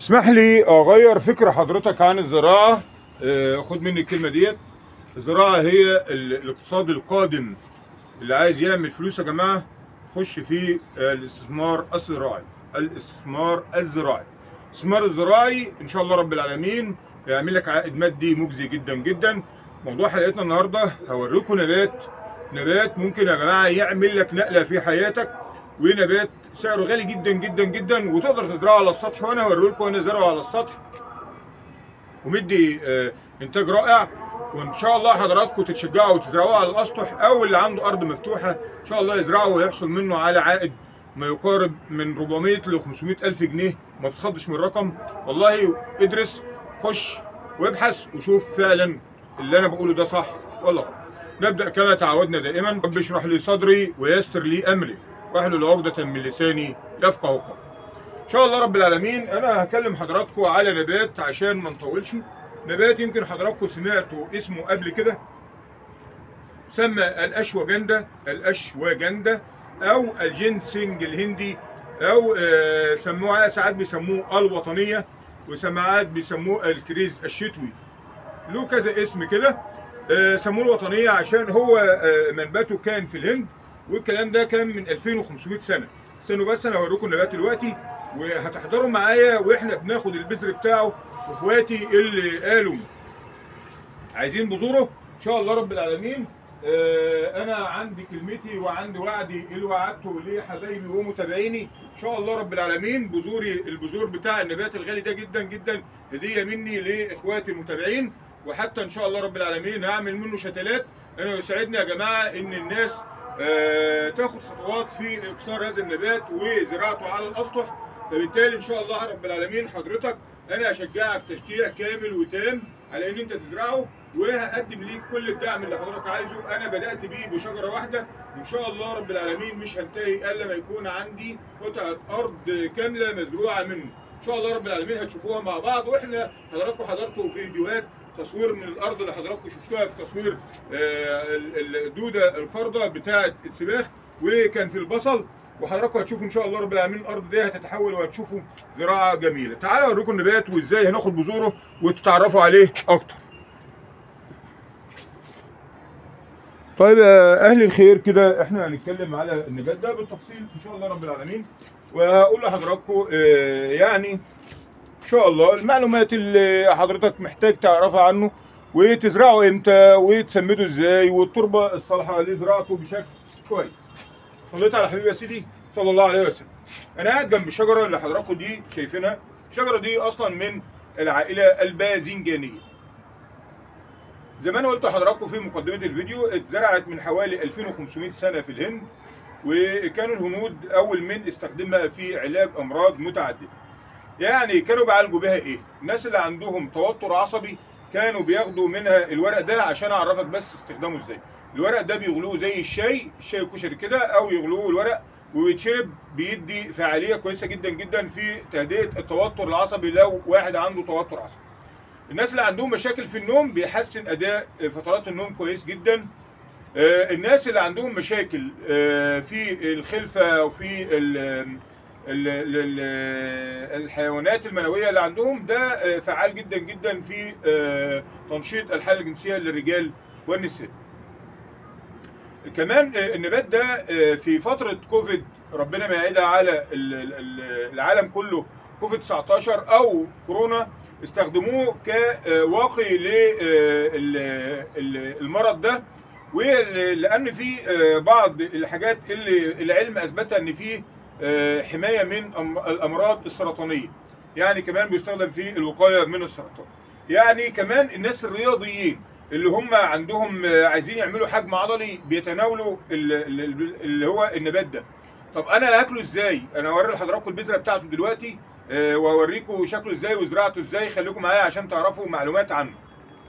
اسمح لي اغير فكر حضرتك عن الزراعة. آه، خد مني الكلمة ديت. الزراعة هي ال- الاقتصاد القادم اللي عايز يعمل فلوس يا جماعة. خش في الاستثمار الزراعي. الاستثمار الزراعي. الاستثمار الزراعي إن شاء الله رب العالمين يعمل لك عائد مادي مجزي جدا جدا. موضوع حلقتنا النهارده هوريكم نبات. نبات ممكن يا جماعة يعمل لك نقلة في حياتك. ونبات سعره غالي جدا جدا جدا وتقدر تزرعه على السطح. وأنا هوري لكم أنا زرعه على السطح. ومدي آه، إنتاج رائع. وإن شاء الله حضراتكم تتشجعوا وتزرعوه على الأسطح أو اللي عنده أرض مفتوحة إن شاء الله يزرعه ويحصل منه على عائد ما يقارب من 400 ل 500 ألف جنيه. ما تتخضش من الرقم. والله ادرس خش وابحث وشوف فعلا اللي أنا بقوله ده صح ولا غلط. نبدأ كما تعودنا دائما. رب اشرح لي صدري ويسر لي أمري. واحلل عقده من لساني يفقه قولي إن شاء الله رب العالمين أنا هكلم حضراتكم على نبات عشان ما نطولش. نبات يمكن حضراتكم سمعتوا اسمه قبل كده. سمى الاشواجندا الاشواجندا أو الجنسنج الهندي أو آه، سموها ساعات بيسموه الوطنية وساعات بيسموه الكريز الشتوي. له كذا اسم كده. آه، سموه الوطنية عشان هو آه، منبته كان في الهند. والكلام ده كان من 2500 سنة. استنوا بس أنا هوريكم النبات دلوقتي وهتحضروا معايا وإحنا بناخد البذر بتاعه وإخواتي اللي قالوا. عايزين بذوره؟ إن شاء الله رب العالمين. آه، أنا عندي كلمتي وعندي وعدي اللي وعدته لحبايبي ومتابعيني. إن شاء الله رب العالمين. بذوري البذور بتاع النبات الغالي ده جدا جدا هدية مني لإخواتي المتابعين. وحتى إن شاء الله رب العالمين هعمل منه شتلات. أنا يسعدني يا جماعة إن الناس تاخد خطوات في اكسار هذا النبات وزراعته على الأسطح. فبالتالي إن شاء الله رب العالمين حضرتك أنا اشجعك تشجيع كامل وتام على إن أنت تزرعه وهقدم ليك كل الدعم اللي حضرتك عايزه. أنا بدأت بيه بشجرة واحدة. وان شاء الله رب العالمين مش هنتهي إلا ما يكون عندي قطعة أرض كاملة مزروعة منه. إن شاء الله رب العالمين هتشوفوها مع بعض وإحنا حضراتكم حضرتوا فيديوهات تصوير من الأرض اللي حضراتكم شفتوها في تصوير آه، ال- الدودة القرده بتاعه السباخ وكان في البصل. وحضراتكم هتشوفوا إن شاء الله رب العالمين الأرض دي هتتحول وهتشوفوا زراعة جميلة. تعالوا أوريكم النبات وإزاي هناخد بذوره وتتعرفوا عليه أكتر. طيب أهل الخير كده إحنا هنتكلم على النبات ده بالتفصيل إن شاء الله رب العالمين. وهقول لحضراتكم آه، يعني إن شاء الله. المعلومات اللي حضرتك محتاج تعرفها عنه وتزرعه إمتى وتسمده إزاي والتربة الصالحة لزراعته بشكل كويس. صليت على حبيبي يا سيدي صلى الله عليه وسلم. أنا قاعد جنب الشجرة اللي حضراتكم دي شايفينها. الشجرة دي أصلا من العائلة الباذنجانية. زي ما أنا قلت لحضراتكم في مقدمة الفيديو اتزرعت من حوالي 2500 سنة في الهند وكانوا الهنود أول من استخدمها في علاج أمراض متعددة. يعني كانوا بيعالجوا بيها إيه؟ الناس اللي عندهم توتر عصبي كانوا بياخدوا منها الورق ده عشان أعرفك بس استخدامه إزاي. الورق ده بيغلوه زي الشاي الشاي الكشري كده أو يغلوه الورق وبيتشرب بيدي فعالية كويسة جدا جدا في تهدئة التوتر العصبي لو واحد عنده توتر عصبي. الناس اللي عندهم مشاكل في النوم بيحسن أداء فترات النوم كويس جدا. آه، الناس اللي عندهم مشاكل آه، في الخلفة وفي الحيوانات المنويه اللي عندهم ده آه، فعال جدا جدا في آه، تنشيط الحاله الجنسية للرجال والنساء. كمان آه، النبات ده في فترة كوفيد ربنا ما يعيدها على ال- ال- ال- العالم كله كوفيد 19 أو كورونا استخدموه كواقي للمرض ده ولان في بعض الحاجات اللي العلم أثبتها إن في آه، حماية من الأمراض السرطانية. يعني كمان بيستخدم في الوقاية من السرطان. يعني كمان الناس الرياضيين اللي هم عندهم آه، عايزين يعملوا حجم عضلي بيتناولوا ال- ال- اللي هو النبات ده. طب أنا هاكله إزاي؟ أنا هوري لحضراتكم البذرة بتاعته دلوقتي آه، واوريكم شكله إزاي وزراعته إزاي. خليكم معايا عشان تعرفوا معلومات عنه.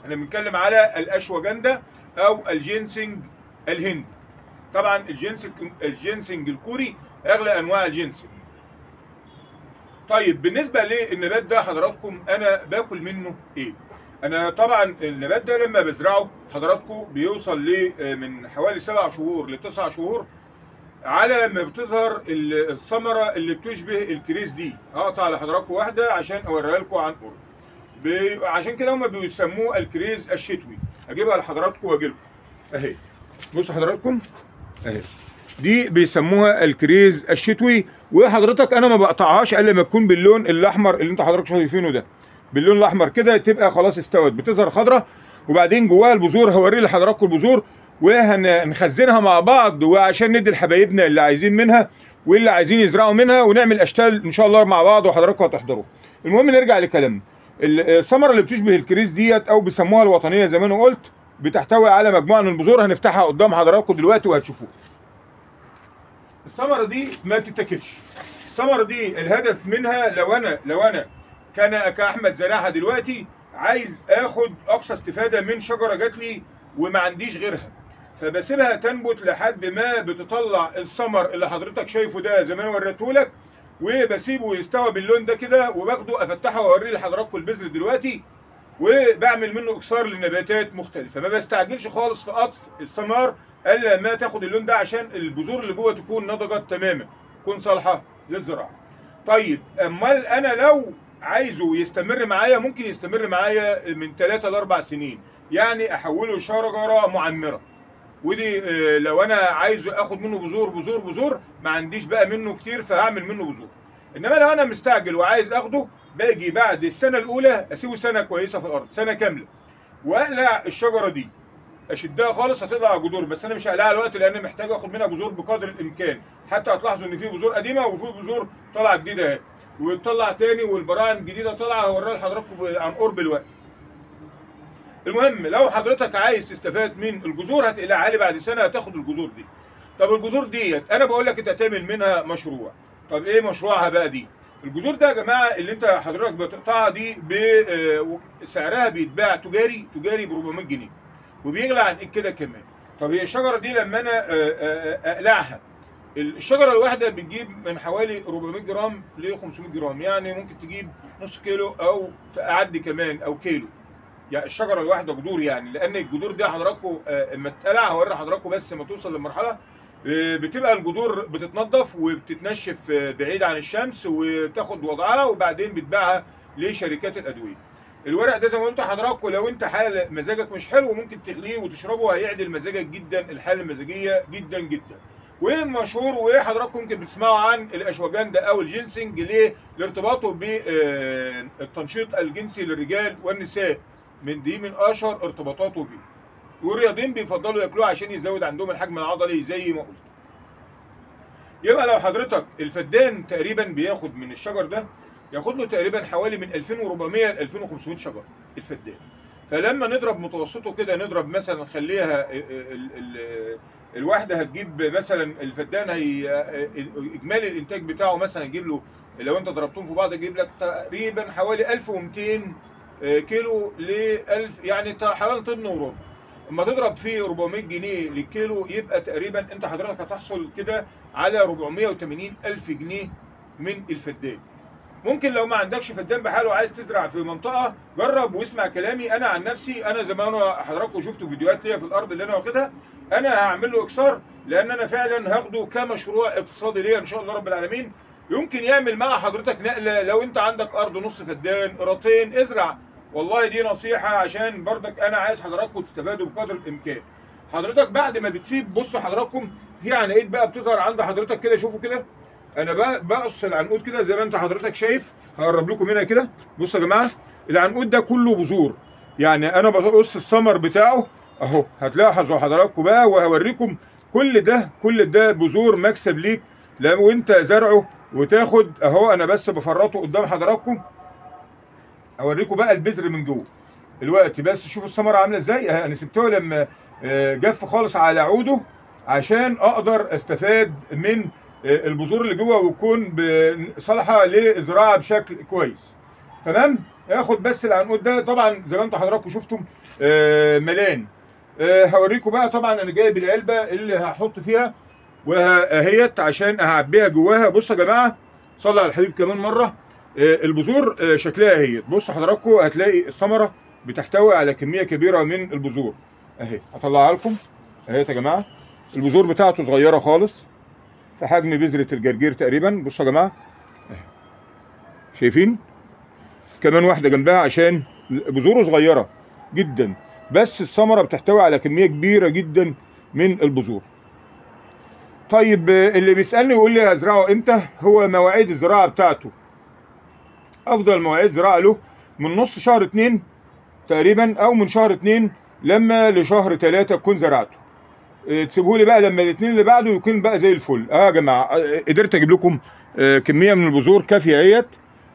إحنا بنتكلم على الأشواجندا أو الجينسنج الهندي. طبعا الجينسنج الجينسنج الكوري أغلى أنواع الجينسنج طيب بالنسبة للنبات ده حضراتكم أنا باكل منه إيه؟ أنا طبعا النبات ده لما بزرعه حضراتكم بيوصل ل من حوالي سبع شهور لتسع شهور على ما بتظهر ال- الثمرة اللي بتشبه الكريز دي. هقطع لحضراتكم واحدة عشان أوريها لكم عن قرب بي- عشان كده هم بيسموه الكريز الشتوي. أجيبها لحضراتكم واجي لكم أهي. بصوا حضراتكم. اهي دي بيسموها الكريز الشتوي وحضرتك أنا ما بقطعهاش إلا لما تكون باللون الأحمر اللي أنتوا حضرتك شايفينه ده. باللون الأحمر كده تبقى خلاص استوت بتظهر خضراء وبعدين جواها البذور هوري لحضراتكم البذور وهنخزنها مع بعض وعشان ندي لحبايبنا اللي عايزين منها واللي عايزين يزرعوا منها ونعمل اشكال إن شاء الله مع بعض وحضراتكم هتحضروا. المهم نرجع لكلامنا. ال- الثمرة اللي بتشبه الكريز ديت أو بيسموها الوطنية زي ما أنا قلت بتحتوي على مجموعة من البذور هنفتحها قدام حضراتكم دلوقتي وهتشوفوها. الثمرة دي ما تتاكلش. الثمرة دي الهدف منها لو أنا لو أنا كان كأحمد زراعها دلوقتي عايز آخد أقصى استفادة من شجرة جات لي وما عنديش غيرها. فبسيبها تنبت لحد ما بتطلع الثمر اللي حضرتك شايفه ده زي ما أنا وريته لك وبسيبه يستوى باللون ده كده وباخده أفتحه وأوريه لحضراتكم البذر دلوقتي. وبعمل منه اكسار لنباتات مختلفة. ما بستعجلش خالص في قطف الثمار ألا ما تاخد اللون ده عشان البذور اللي جوه تكون نضجت تماما. تكون صالحة للزراعة. طيب أمال أنا لو عايزه يستمر معايا ممكن يستمر معايا من 3 ل 4 سنين. يعني أحوله لشجره معمرة. ودي آه، لو أنا عايز آخد منه بذور بذور بذور ما عنديش بقى منه كتير فهعمل منه بذور. إنما لو أنا مستعجل وعايز آخده باجي بعد السنة الأولى أسيبه سنة كويسة في الأرض سنة كاملة. وأقلع الشجرة دي. أشدها خالص هتطلع جذور بس أنا مش هقلعها دلوقتي لأن محتاج آخد منها بذور بقدر الإمكان. حتى هتلاحظوا إن في بذور قديمة وفي بذور طالعة جديدة أهي. وتطلع تاني والبراعم الجديدة طالعة هوريها لحضراتكم عن قرب الوقت المهم لو حضرتك عايز تستفاد من الجذور هتقلعها لي بعد سنة هتاخد الجذور دي. طب الجذور ديت أنا بقول لك أنت هتعمل منها مشروع. طب إيه مشروعها بقى دي؟ الجذور ده يا جماعة اللي انت حضرتك بتقطعها دي ب- سعرها بيتباع تجاري تجاري ب 400 جنيه وبيغلى عن كده كمان. طب هي الشجرة دي لما أنا آه، آه، آه، أقلعها الشجرة الواحدة بتجيب من حوالي 400 جرام ل 500 جرام يعني ممكن تجيب نص كيلو أو تعدي كمان أو كيلو. يعني الشجرة الواحدة جذور يعني لأن الجذور دي حضراتكم آه، اما تقلع هوري حضراتكم بس لما توصل لمرحلة آه، بتبقى الجذور بتتنضف وبتتنشف آه، بعيد عن الشمس وتاخد وضعها وبعدين بتباعها لشركات الأدوية. الورق ده زي ما قلت لحضراتكم لو انت حال مزاجك مش حلو ممكن تغليه وتشربه هيعدل مزاجك جدا الحالة المزاجية جدا جدا. ومشهور وحضراتكم ممكن بتسمعوا عن الاشواجندا أو الجينسنج ليه؟ لارتباطه بالتنشيط الجنسي للرجال والنساء. من دي من أشهر ارتباطاته بيه. والرياضيين بيفضلوا ياكلوه عشان يزود عندهم الحجم العضلي زي ما قلت. يبقى لو حضرتك الفدان تقريبا بياخد من الشجر ده ياخد له تقريبا حوالي من 2400 ل 2500 شجره الفدان. فلما نضرب متوسطه كده نضرب مثلا ال- الواحدة هتجيب مثلا الفدان هي إجمالي الإنتاج بتاعه مثلا يجيب له لو أنت ضربتهم في بعض يجيب لك تقريبا حوالي 1200 كيلو ل 1000 يعني حوالي طن وربع. اما تضرب فيه 400 جنيه للكيلو يبقى تقريبا أنت حضرتك هتحصل كده على 480 ألف جنيه من الفدان. ممكن لو ما عندكش فدان بحاله عايز تزرع في منطقة جرب واسمع كلامي. أنا عن نفسي أنا زي ما أنا حضراتكم شفتوا فيديوهات ليا في الأرض اللي أنا واخدها أنا هعمل له إكسار لأن أنا فعلا هاخده كمشروع اقتصادي ليا إن شاء الله رب العالمين. يمكن يعمل مع حضرتك نقلة لو أنت عندك أرض نص فدان قراطين ازرع. والله دي نصيحة عشان برضك أنا عايز حضراتكم تستفادوا بقدر الإمكان. حضرتك بعد ما بتسيب بصوا حضراتكم في عناقيد بقى بتظهر عند حضرتك كده شوفوا كده. أنا بق- بقص العنقود كده زي ما أنت حضرتك شايف. هقرب لكم هنا كده. بصوا يا جماعة العنقود ده كله بذور. يعني أنا بقص الثمر بتاعه أهو. هتلاحظوا حضراتكم بقى وهوريكم كل ده كل ده بذور مكسب ليك. لو أنت زرعه وتاخد أهو أنا بس بفرطه قدام حضراتكم. أوريكم بقى البذر من جوه. دلوقتي بس شوفوا الثمرة عاملة إزاي. اهي أنا سبته لما آه، جف خالص على عوده عشان أقدر أستفاد من آه، البذور اللي جوه وتكون صالحه للزراعة بشكل كويس. تمام؟ آخد بس العنقود ده. طبعا زي ما أنتم حضراتكم شفتم آه، ملان آه، هوريكم بقى طبعا أنا جايب العلبة اللي هحط فيها واهيت عشان اعبيها جواها. بصوا يا جماعة صلى على الحبيب كمان مرة. آه، البذور آه، شكلها اهيت بصوا حضراتكم هتلاقي الثمرة بتحتوي على كمية كبيرة من البذور. اهي هطلعها لكم. اهيت يا جماعة. البذور بتاعته صغيرة خالص في حجم بذرة الجرجير تقريبا. بصوا يا جماعة. أهي. شايفين؟ كمان واحدة جنبها عشان بذوره صغيرة جدا. بس الثمرة بتحتوي على كمية كبيرة جدا من البذور. طيب آه، اللي بيسألني يقول لي هزرعه إمتى؟ هو مواعيد الزراعة بتاعته. أفضل مواعيد زراعة له من نص شهر اتنين تقريبا أو من شهر اتنين لما لشهر تلاتة تكون زرعته. آه، تسيبوه لي بقى لما الاثنين اللي بعده يكون بقى زي الفل. آه يا جماعة آه، قدرت أجيب لكم آه، كمية من البذور كافية أهيت.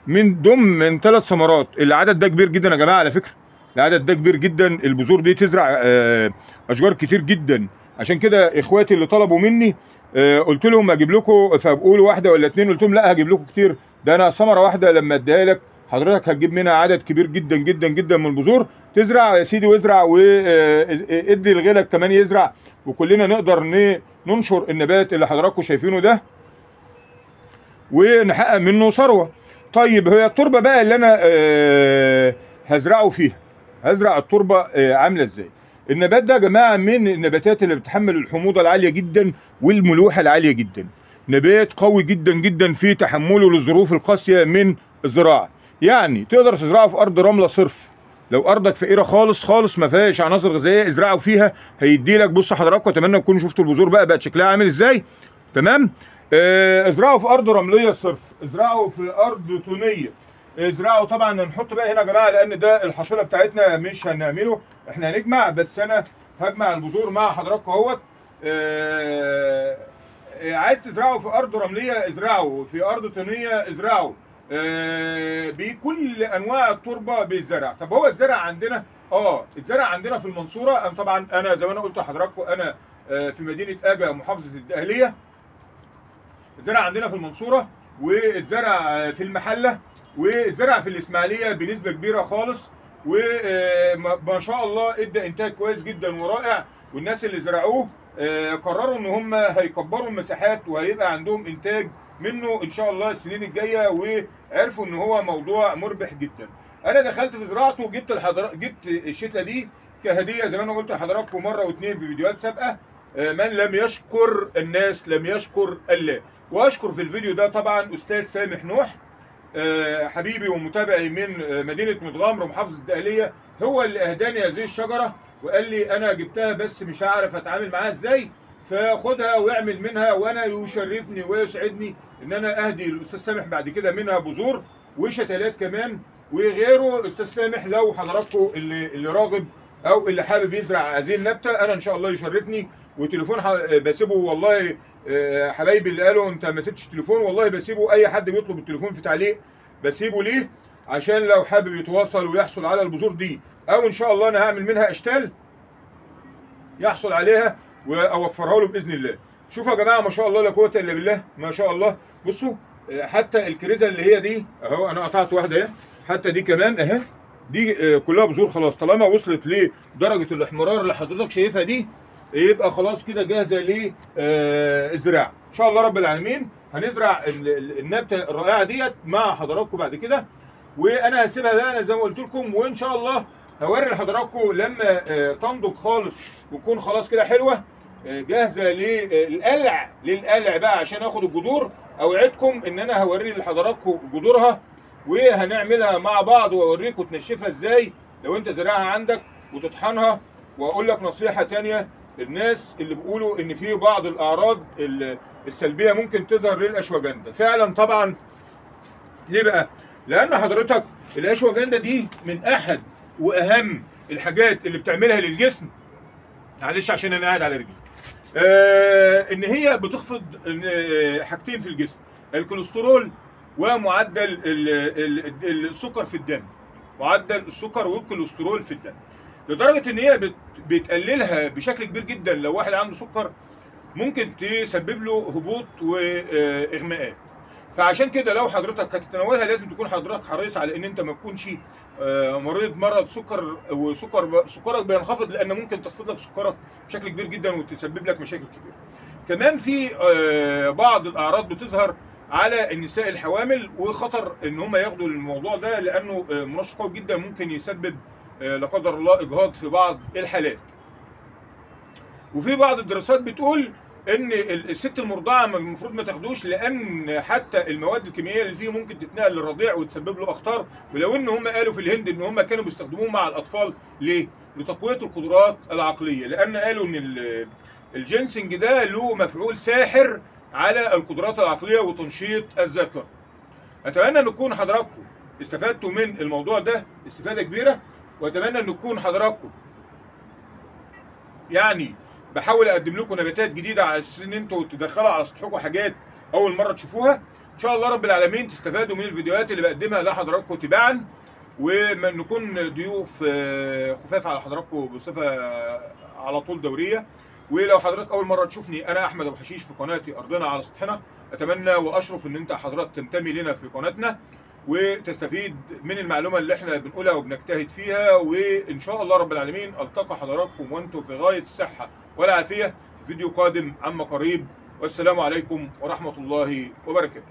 من دم من ثلاث ثمرات. العدد ده كبير جدا يا جماعة على فكرة. العدد ده كبير جدا. البذور دي تزرع أشجار كتير جدا. عشان كده إخواتي اللي طلبوا مني قلت لهم أجيب لكم فبقولوا واحدة ولا اتنين قلت لهم لا هجيب لكم كتير. ده أنا ثمرة واحدة لما اديها لك حضرتك هتجيب منها عدد كبير جدا جدا جدا من البذور. تزرع يا سيدي وازرع وادي لغيرك كمان يزرع. وكلنا نقدر ننشر النبات اللي حضراتكم شايفينه ده ونحقق منه ثروة. طيب هي التربة بقى اللي أنا آه، هزرعه فيها. هزرع التربة آه، عاملة إزاي؟ النبات ده يا جماعة من النباتات اللي بتحمل الحموضة العالية جدا والملوحة العالية جدا. نبات قوي جدا جدا في تحمله للظروف القاسية من الزراعه يعني تقدر تزرعه في أرض رملة صرف. لو أرضك فقيرة خالص خالص ما فيهاش عناصر غذائية ازرعه فيها هيدي لك بص حضراتكم اتمنى تكونوا شفتوا البذور بقى بقت شكلها عامل إزاي؟ تمام؟ آه، ازرعه في أرض رملية صرف. ازرعه في أرض طينية. ازرعه طبعا هنحط بقى هنا يا جماعة لأن ده الحصيله بتاعتنا مش هنعمله. إحنا هنجمع بس أنا هجمع البذور مع حضراتكم أهوت. آه، عايز تزرعه في أرض رملية ازرعه. في أرض طينية ازرعه. آه، بكل أنواع التربة بيتزرع. طب هو اتزرع عندنا؟ آه اتزرع عندنا في المنصورة. أنا طبعا أنا زي ما أنا قلت لحضراتكم أنا آه، في مدينة آجا محافظة الدقهلية. اتزرع عندنا في المنصورة واتزرع آه، في المحلة واتزرع في الإسماعيلية بنسبة كبيرة خالص. وما شاء الله ادى إنتاج كويس جدا ورائع. والناس اللي زرعوه آه، قرروا إن هم هيكبروا المساحات وهيبقى عندهم إنتاج منه إن شاء الله السنين الجاية وعرفوا إن هو موضوع مربح جدا. أنا دخلت في زراعته وجبت الحضر... جبت الشتلة دي كهدية زي ما أنا قلت لحضراتكم مرة واثنين في فيديوهات سابقة. آه، من لم يشكر الناس لم يشكر الله. وأشكر في الفيديو ده طبعا أستاذ سامح نوح آه، حبيبي ومتابعي من آه، مدينة متغمر ومحافظة الدقهلية. هو اللي أهداني هذه الشجرة وقال لي أنا جبتها بس مش هعرف أتعامل معاها إزاي فخدها واعمل منها وأنا يشرفني ويسعدني إن أنا أهدي الأستاذ سامح بعد كده منها بذور وشتلات كمان وغيره أستاذ سامح لو حضراتكم اللي اللي راغب أو اللي حابب يزرع هذه النبتة أنا إن شاء الله يشرفني. وتليفون بسيبه والله آه، حبايبي اللي قالوا أنت ما سبتش تليفون والله بسيبه أي حد بيطلب التليفون في تعليق بسيبه ليه؟ عشان لو حابب يتواصل ويحصل على البذور دي. أو إن شاء الله أنا هعمل منها إشتال يحصل عليها وأوفرها له بإذن الله. شوفوا يا جماعة ما شاء الله لا قوة إلا بالله ما شاء الله. بصوا آه، حتى الكريزة اللي هي دي أهو أنا قطعت واحدة أهي حتى دي كمان أهي دي آه، كلها بذور خلاص. طالما وصلت لدرجة الاحمرار اللي حضرتك شايفها دي يبقى خلاص كده جاهزة للزراعه إن شاء الله رب العالمين هنزرع ال- ال- النبتة الرائعة ديت مع حضراتكم بعد كده. وأنا هسيبها بقى زي ما قلت لكم وإن شاء الله هوري لحضراتكم لما آه، تنضج خالص وتكون خلاص كده حلوة آه، جاهزة للقلع للقلع بقى عشان آخد الجذور. أوعدكم إن أنا هوري لحضراتكم جذورها وهنعملها مع بعض وأوريكم تنشفها إزاي لو أنت زرعها عندك وتطحنها. وأقول لك نصيحة تانية الناس اللي بيقولوا إن في بعض الأعراض ال- السلبية ممكن تظهر للأشواجندا. فعلا طبعا. ليه بقى؟ لأن حضرتك الأشواجندا دي من أحد وأهم الحاجات اللي بتعملها للجسم معلش عشان أنا قاعد على رجلي آه إن هي بتخفض آه، حاجتين في الجسم الكوليسترول ومعدل ال- ال- ال- السكر في الدم معدل السكر والكوليسترول في الدم. لدرجة إن هي بت- بتقللها بشكل كبير جدا لو واحد عنده سكر ممكن تسبب له هبوط وإغماءات. فعشان كده لو حضرتك هتتناولها لازم تكون حضرتك حريص على إن أنت ما تكونش آه، مريض مرض سكر وسكر سكرك بينخفض لأن ممكن تخفض لك سكرك بشكل كبير جدا وتسبب لك مشاكل كبيره. كمان في آه، بعض الأعراض بتظهر على النساء الحوامل وخطر إن هم ياخدوا الموضوع ده لأنه آه، منشط قوي جدا ممكن يسبب لا قدر الله إجهاض في بعض الحالات. وفي بعض الدراسات بتقول إن ال- الست المرضعة المفروض ما تاخدوش لأن حتى المواد الكيميائية اللي فيه ممكن تتنقل للرضيع وتسبب له أخطار ولو إن هم قالوا في الهند إن هم كانوا بيستخدموه مع الأطفال ليه؟ لتقوية القدرات العقلية لأن قالوا إن ال- الجنسنج ده له مفعول ساحر على القدرات العقلية وتنشيط الذاكرة. أتمنى أن تكون حضراتكم استفدتوا من الموضوع ده استفادة كبيرة وأتمنى أن تكون حضراتكم يعني بحاول أقدم لكم نباتات جديدة على أساس إن أنتوا تدخلوا على سطحكم حاجات أول مرة تشوفوها. إن شاء الله رب العالمين تستفادوا من الفيديوهات اللي بقدمها لحضراتكم تباعا. ونكون ضيوف آه، خفاف على حضراتكم بصفة آه، على طول دورية. ولو حضرتك أول مرة تشوفني أنا أحمد أبو حشيش في قناتي أرضنا على سطحنا. أتمنى وأشرف إن أنت حضرتك تنتمي لنا في قناتنا وتستفيد من المعلومة اللي إحنا بنقولها وبنجتهد فيها. وإن شاء الله رب العالمين ألتقى حضراتكم وأنتم في غاية الصحة. والعافيه في فيديو قادم عما قريب والسلام عليكم ورحمة الله وبركاته.